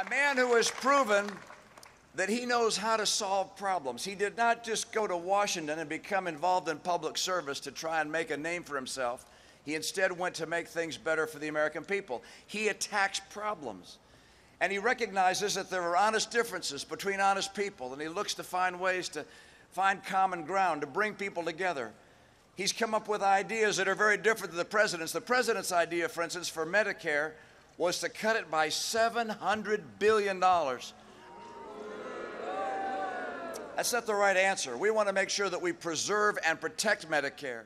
a man who has proven that he knows how to solve problems. He did not just go to Washington and become involved in public service to try and make a name for himself. He instead went to make things better for the American people. He attacks problems. And he recognizes that there are honest differences between honest people, and he looks to find ways to find common ground, to bring people together. He's come up with ideas that are very different than the president's. The president's idea, for instance, for Medicare was to cut it by $700 billion. That's not the right answer. We want to make sure that we preserve and protect Medicare.